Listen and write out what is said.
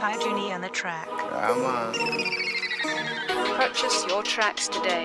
Levi Juney on the track. Ama Purchase your tracks today.